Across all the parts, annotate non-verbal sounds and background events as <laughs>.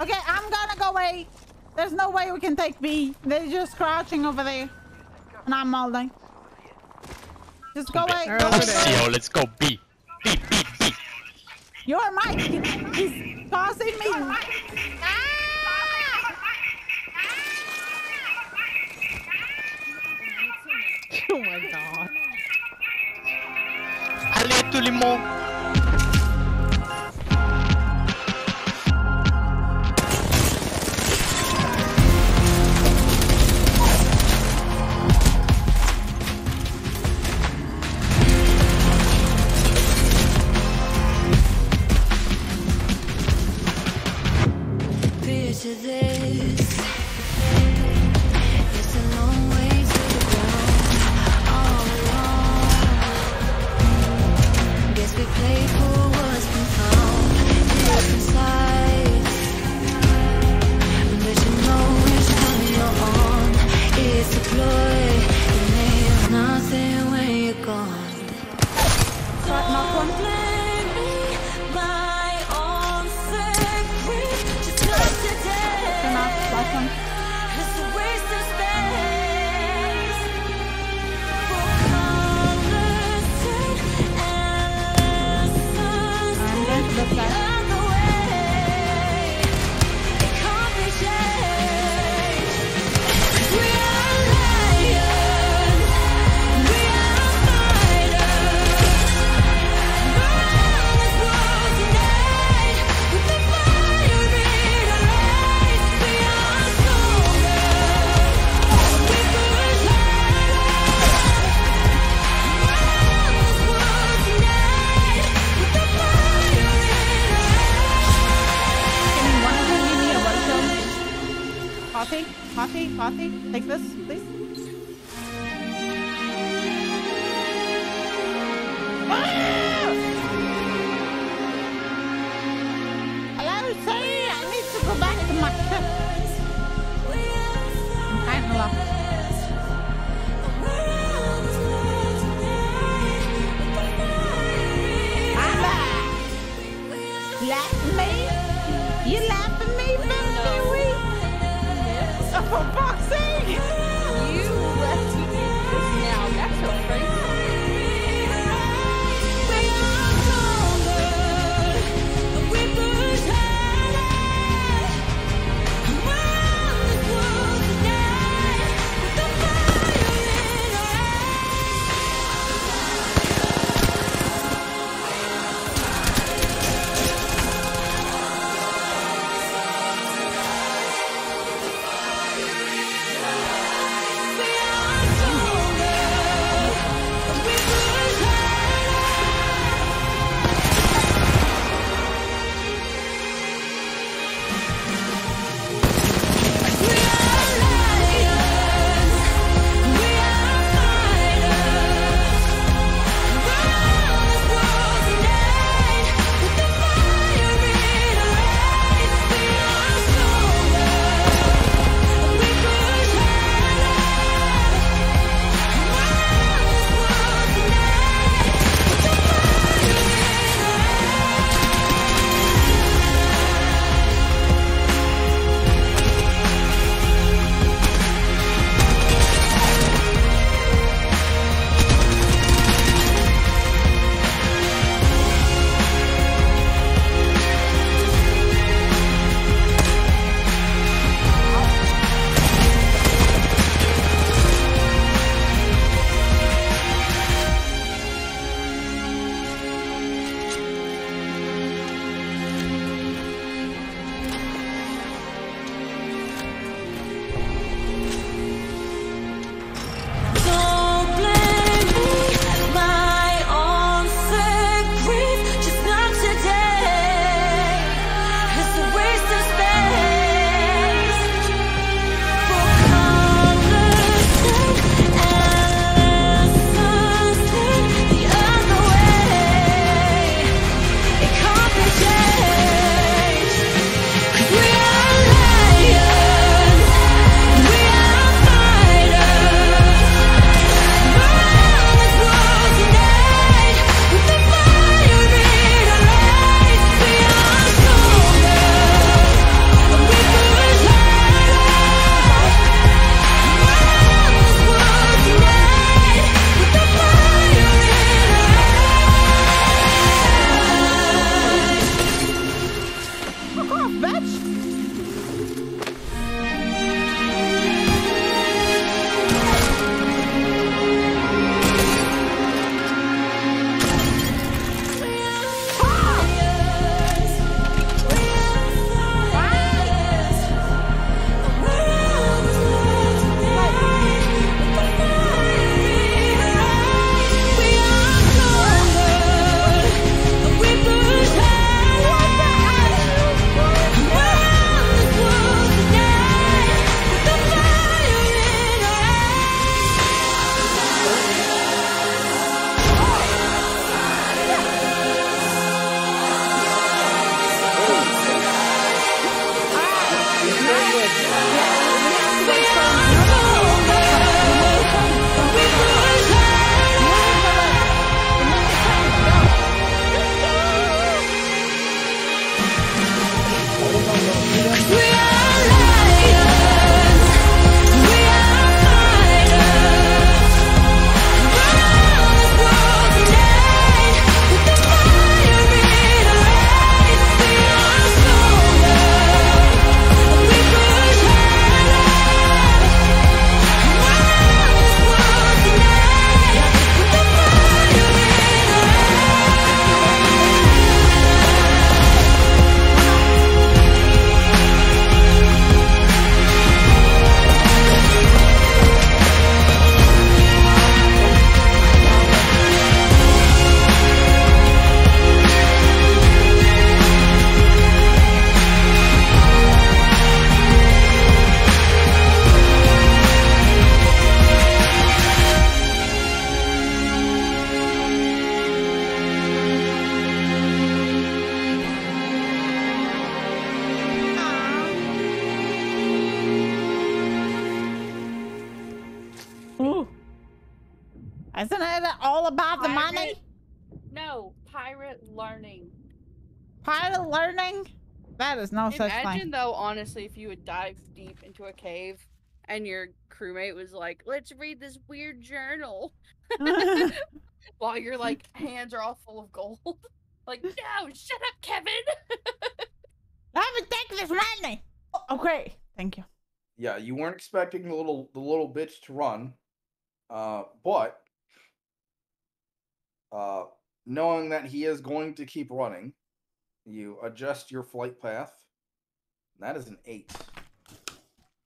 Okay, I'm gonna go away. There's no way we can take B. They're just crouching over there. And I'm holding. Just go away. Go let's go B. B, B, B. You're Mike. He's causing me. coffee? Like this, please? Off, Ooh. Isn't it all about the money? No, pirate learning. Pirate learning? That is no such thing. Imagine though, honestly, if you would dive deep into a cave and your crewmate was like, "Let's read this weird journal," <laughs> while your like hands are all full of gold. <laughs> like, no, shut up, Kevin. <laughs> Let me take this money. Okay, thank you. Yeah, you weren't expecting the little the little bitch to run, uh, but uh, knowing that he is going to keep running, you adjust your flight path. That is an eight.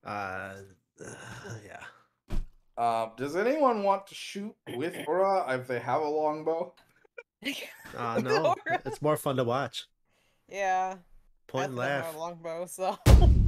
Uh, yeah. Uh, does anyone want to shoot with <clears throat> Ura if they have a longbow? Uh, <laughs> no, it's more fun to watch. Yeah. Point I and laugh. longbow, so <laughs>